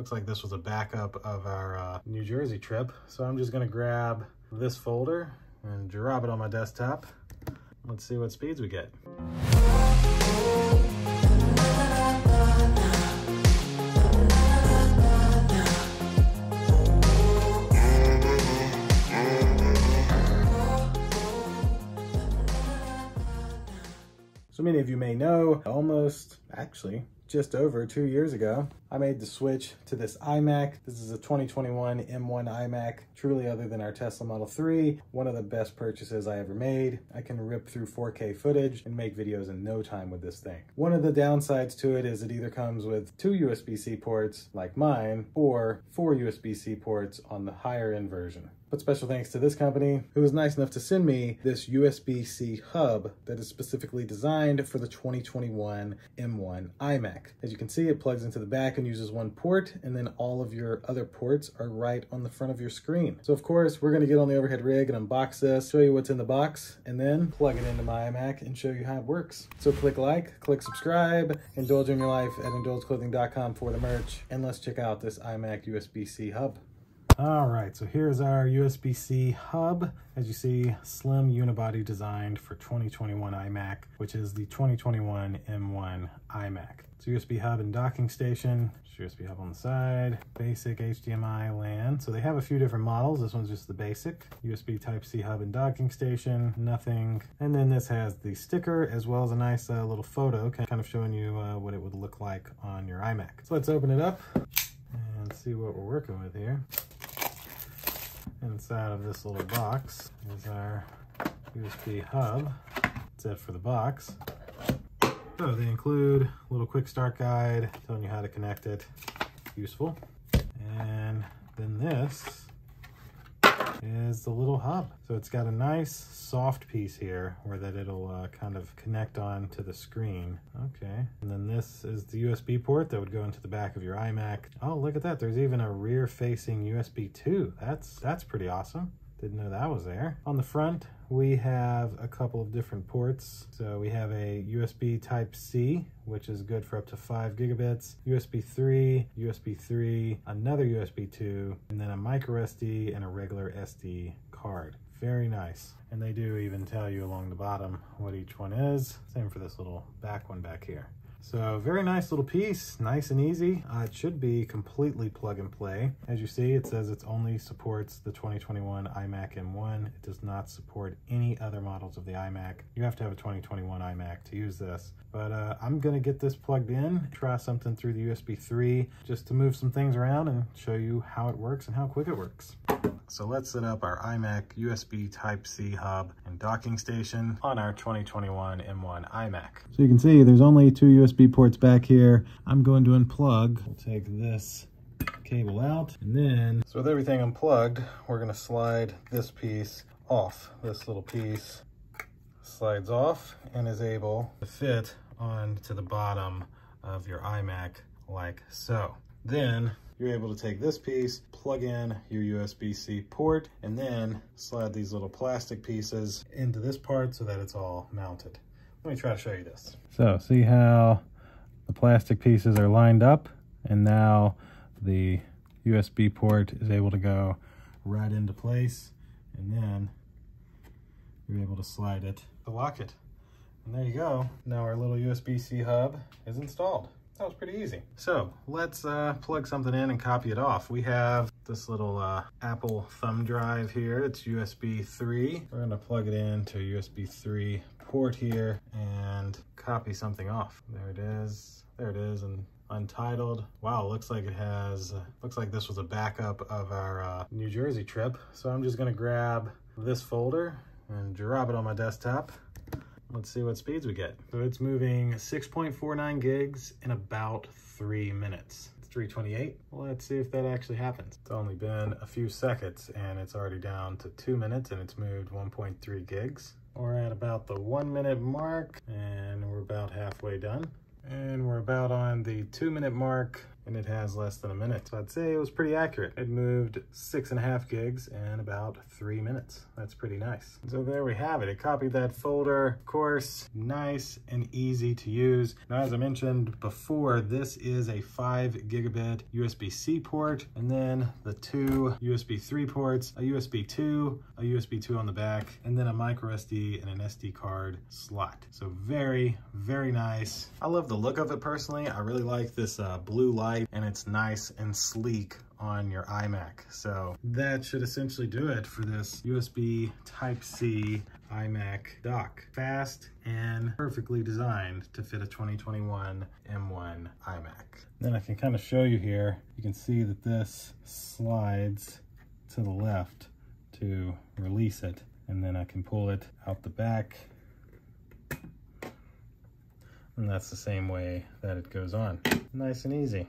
Looks like this was a backup of our uh, New Jersey trip. So I'm just gonna grab this folder and drop it on my desktop. Let's see what speeds we get. So many of you may know, almost, actually, just over two years ago, I made the switch to this iMac. This is a 2021 M1 iMac, truly other than our Tesla Model 3, one of the best purchases I ever made. I can rip through 4K footage and make videos in no time with this thing. One of the downsides to it is it either comes with two USB-C ports like mine or four USB-C ports on the higher end version. But special thanks to this company who was nice enough to send me this USB-C hub that is specifically designed for the 2021 M1 iMac. As you can see, it plugs into the back and uses one port, and then all of your other ports are right on the front of your screen. So of course, we're gonna get on the overhead rig and unbox this, show you what's in the box, and then plug it into my iMac and show you how it works. So click like, click subscribe, indulge in your life at indulgeclothing.com for the merch, and let's check out this iMac USB-C hub. All right, so here's our USB-C hub. As you see, slim unibody designed for 2021 iMac, which is the 2021 M1 iMac. It's USB hub and docking station, USB hub on the side, basic HDMI LAN. So they have a few different models. This one's just the basic USB Type-C hub and docking station, nothing. And then this has the sticker as well as a nice uh, little photo, kind of showing you uh, what it would look like on your iMac. So let's open it up and see what we're working with here. Inside of this little box is our USB hub. That's it for the box. So they include a little quick start guide telling you how to connect it. Useful. And then this is the little hub. So it's got a nice soft piece here where that it'll uh, kind of connect on to the screen. Okay. And then this is the USB port that would go into the back of your iMac. Oh, look at that. There's even a rear facing USB 2. That's, that's pretty awesome. Didn't know that was there. On the front, we have a couple of different ports. So we have a USB type C, which is good for up to five gigabits, USB 3, USB 3, another USB 2, and then a micro SD and a regular SD card. Very nice. And they do even tell you along the bottom what each one is. Same for this little back one back here. So very nice little piece, nice and easy. Uh, it should be completely plug and play. As you see, it says it only supports the 2021 iMac M1. It does not support any other models of the iMac. You have to have a 2021 iMac to use this. But uh, I'm gonna get this plugged in, try something through the USB 3, just to move some things around and show you how it works and how quick it works. So let's set up our iMac USB Type-C hub and docking station on our 2021 M1 iMac. So you can see there's only two USB ports back here. I'm going to unplug. We'll take this cable out and then, so with everything unplugged, we're gonna slide this piece off. This little piece slides off and is able to fit onto the bottom of your iMac like so. Then you're able to take this piece, plug in your USB-C port, and then slide these little plastic pieces into this part so that it's all mounted. Let me try to show you this. So see how the plastic pieces are lined up and now the USB port is able to go right into place and then you're able to slide it to lock it. And there you go. Now our little USB-C hub is installed. That was pretty easy. So let's uh, plug something in and copy it off. We have this little uh, Apple thumb drive here. It's USB 3. We're gonna plug it into a USB 3 port here and copy something off. There it is. There it is. And untitled. Wow, looks like it has, uh, looks like this was a backup of our uh, New Jersey trip. So I'm just gonna grab this folder and drop it on my desktop. Let's see what speeds we get. So it's moving 6.49 gigs in about three minutes. It's 328. Let's see if that actually happens. It's only been a few seconds and it's already down to two minutes and it's moved 1.3 gigs. We're at about the one minute mark and we're about halfway done. And we're about on the two minute mark and it has less than a minute. So I'd say it was pretty accurate. It moved six and a half gigs in about three minutes. That's pretty nice. So there we have it. It copied that folder. Of course, nice and easy to use. Now, as I mentioned before, this is a five gigabit USB-C port, and then the two USB 3 ports, a USB 2, a USB 2 on the back, and then a micro SD and an SD card slot. So very, very nice. I love the look of it personally. I really like this uh, blue light and it's nice and sleek on your iMac. So that should essentially do it for this USB Type-C iMac dock. Fast and perfectly designed to fit a 2021 M1 iMac. Then I can kind of show you here, you can see that this slides to the left to release it. And then I can pull it out the back. And that's the same way that it goes on. Nice and easy.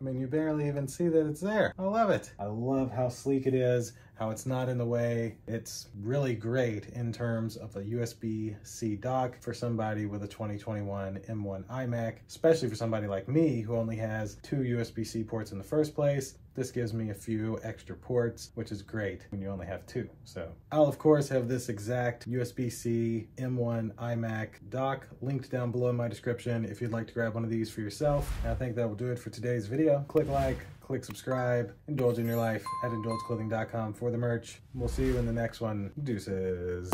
I mean, you barely even see that it's there. I love it. I love how sleek it is, how it's not in the way. It's really great in terms of a USB-C dock for somebody with a 2021 M1 iMac, especially for somebody like me who only has two USB-C ports in the first place. This gives me a few extra ports, which is great when you only have two. So I'll of course have this exact USB-C M1 iMac dock linked down below in my description if you'd like to grab one of these for yourself. And I think that will do it for today's video. Click like, click subscribe, indulge in your life at indulgeclothing.com for the merch. We'll see you in the next one. Deuces.